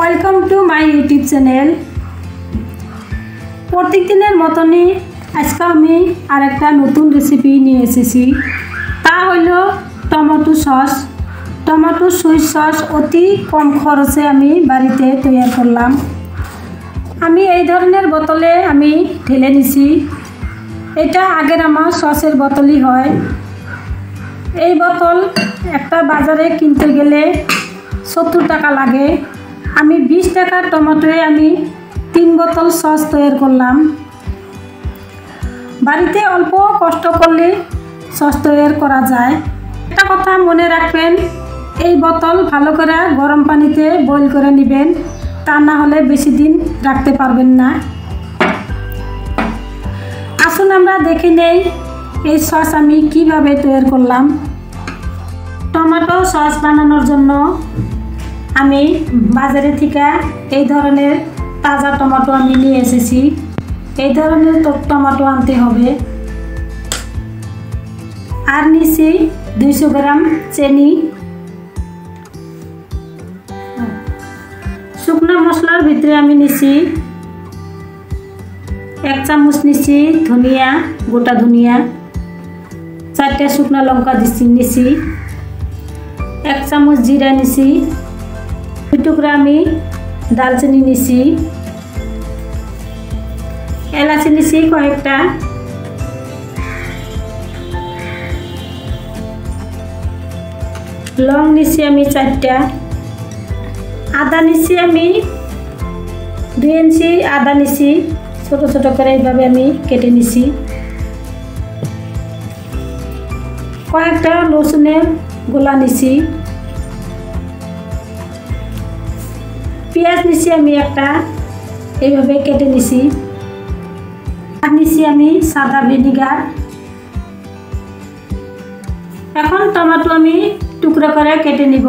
Welcome to my YouTube channel প্রত্যেক দিনের মতনই আজকে আমি আর একটা নতুন রেসিপি নিয়ে এসেছি। তা হলো tomato sauce. Tomato sweet sauce অতি কম খরচে আমি বাড়িতে তৈরি করলাম। আমি এই ধরনের বোতলে আমি ঢেলে নিছি। এটা আগের আমার সসের বোতলই হয়। এই বোতল একটা বাজারে কিনতে গেলে সত্তর টাকা লাগে। আমি বিশ টাকার টমেটোয় আমি তিন বোতল সস তৈরি করলাম। বাড়িতে অল্প কষ্ট করলে সস তৈরি করা যায়। একটা কথা মনে রাখবেন, এই বোতল ভালো করে গরম পানিতে বয়েল করে নেবেন, তা না হলে বেশি দিন রাখতে পারবেন না। আসুন আমরা দেখে নেই এই সস আমি কীভাবে তৈরি করলাম। টমেটো সস বানানোর জন্য আমি বাজারে থেকে এই ধরনের তাজা টমেটো আমি নিয়ে এসেছি। এই ধরনের টমেটো আনতে হবে। আর নিছি দুইশো গ্রাম চিনি। শুকনো মশলার ভিতরে আমি নিছি এক চামচ নিছি ধনিয়া, গোটা ধনিয়া। চারটে শুকনো লঙ্কা দিছি, নিছি। এক চামচ জিরা নিছি। টুকরা আমি দালচিনি নিছি। এলাচি নিছি কয়েকটা। লং নিছি আমি চারটা। আদা নিছি আমি দুই ইঞ্চি আদা নিছি। ছোট ছোট করে এইভাবে আমি কেটে নিছি। কয়েকটা রসুনের গোলা নিছি। পেঁয়াজ নিছি আমি একটা, এইভাবে কেটে নিছি। আর নিছি আমি সাদা ভিনিগার। এখন টমেটো আমি টুকরো করে কেটে নিব।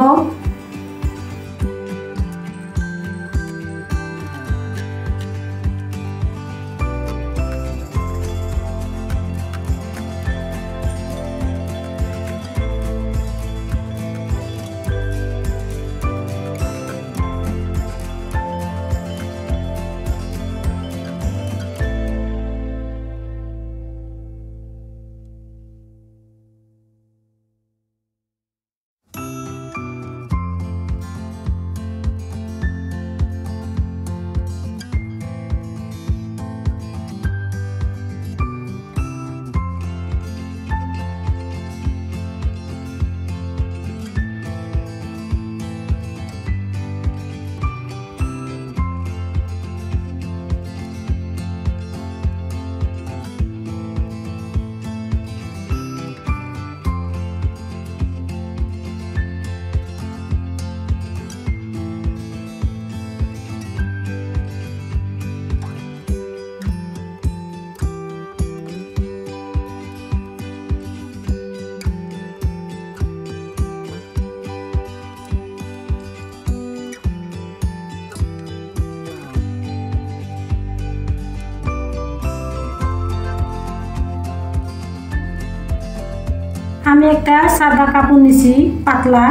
আমি একটা সাদা কাপড় নিছি, পাতলা।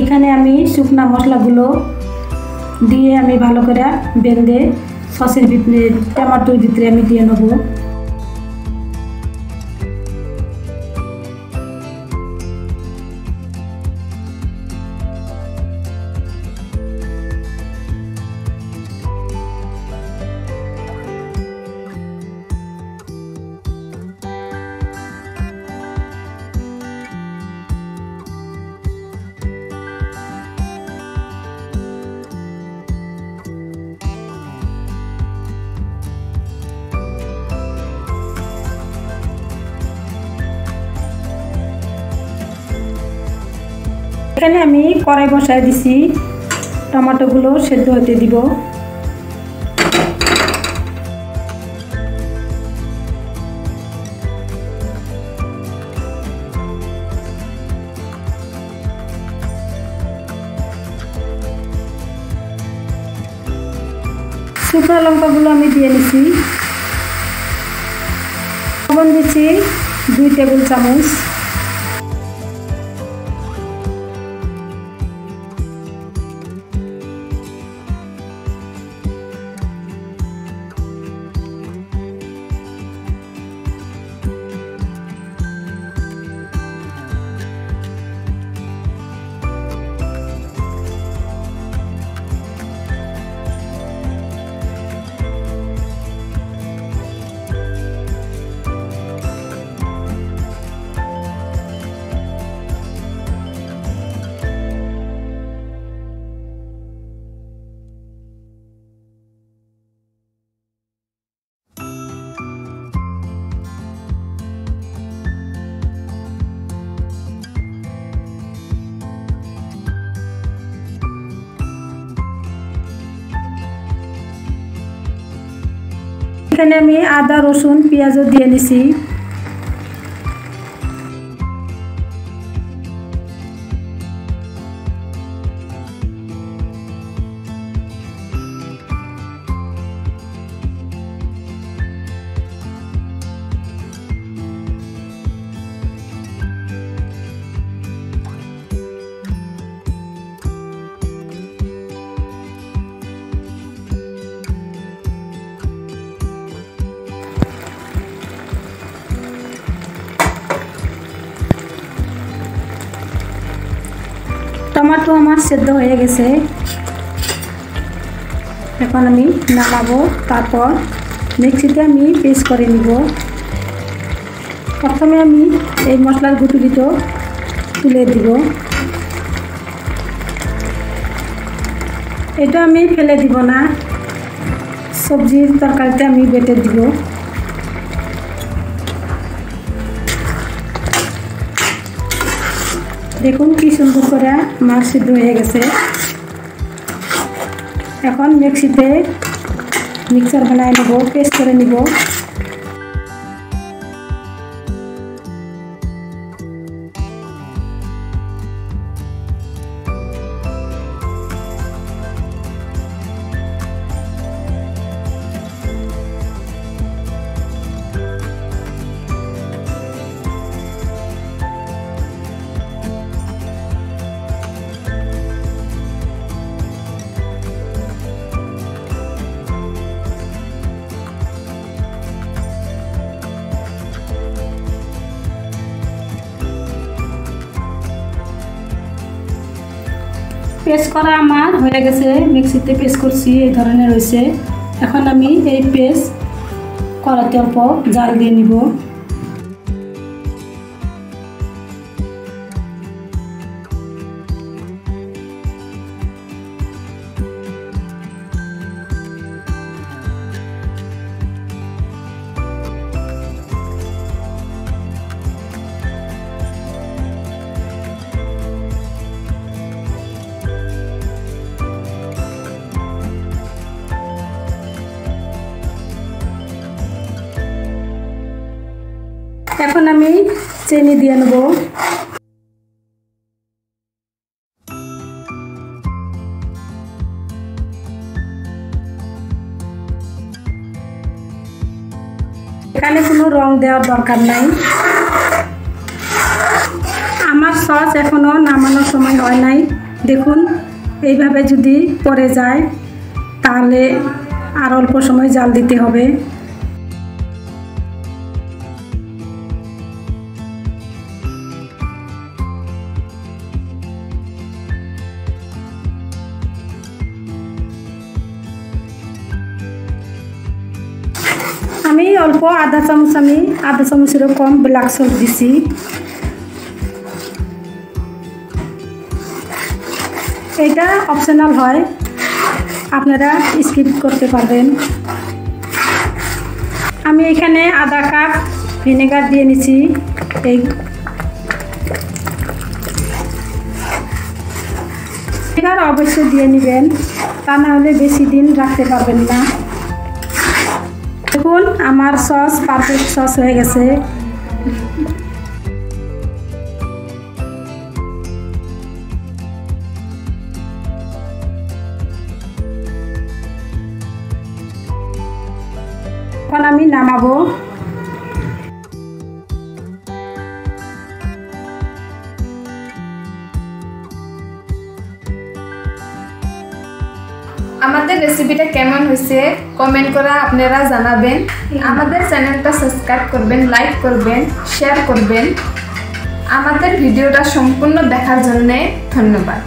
এখানে আমি শুকনা মশলাগুলো দিয়ে আমি ভালো করে বেঁধে সসের ভিতরে, টমাটোর ভিতরে আমি দিয়ে নেব। এখানে আমি কড়াই বসায় দিছি। টমেটোগুলো সেদ্ধ হতে দিব। শুকনো লঙ্কাগুলো আমি দিয়ে নিছি। লবণ দিচ্ছি দুই টেবিল চামচ। এখানে আমি আদা রসুন পেঁয়াজও দিয়ে নিছি। টমাটো আমার সেদ্ধ হয়ে গেছে। এখন আমি নামাবো, তারপর মিক্সিতে আমি পেস্ট করে নিব। প্রথমে আমি এই মশলার গুটুলিটো তুলে দিব। এটা আমি ফেলে দিব না। সবজির তরকারিতে আমি বেটে দিব। দেখুন কি সুন্দর করে মাছ সিদ্ধ হয়ে গেছে। এখন মিক্সিতে মিক্সার বানায় নেব পেস্ট করে নিব। পেস্ট করা আমার হয়ে গেছে। মিক্সিতে পেস্ট করছি, এই ধরনের হয়েছে। এখন আমি এই পেস্ট করাতে অল্প জাল দিয়ে নিব। এখন আমি চিনি দিয়ে নেব। এখানে কোনো রং দেওয়ার দরকার নাই। আমার সস এখনও নামানোর সময় হয় নাই। দেখুন, এইভাবে যদি পড়ে যায়, তাহলে আর অল্প সময় জাল দিতে হবে। আমি অল্প আধা চামচ আমি আধা চামচেরও কম ব্ল্যাক সল্ট দিছি। এটা অপশনাল হয়। আপনারা স্কিপ করতে পারবেন। আমি এখানে আধা কাপ ভিনেগার দিয়ে নিছি। এই ভিনেগার অবশ্যই দিয়ে নেবেন। তা না হলে বেশি দিন রাখতে পারবেন না। দেখুন আমার সস পারফেক্ট সস হয়ে গেছে। এখন আমি নামাবো। রেসিপিটা কেমন হয়েছে কমেন্ট করা আপনারা জানাবেন। আমাদের চ্যানেলটা সাবস্ক্রাইব করবেন লাইক করবেন শেয়ার করবেন। আমাদের ভিডিওটা সম্পূর্ণ দেখার জন্যে ধন্যবাদ।